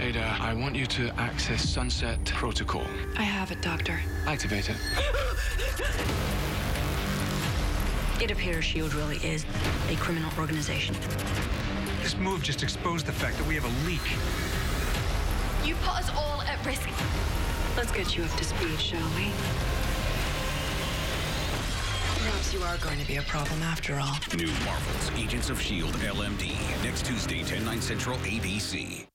Aida, I want you to access Sunset Protocol. I have it, Doctor. Activate it. It appears SHIELD really is a criminal organization. This move just exposed the fact that we have a leak. You put us all at risk. Let's get you up to speed, shall we? Perhaps you are going to be a problem after all. New Marvels, Agents of S.H.I.E.L.D. LMD. Next Tuesday, 10, 9 Central, ABC.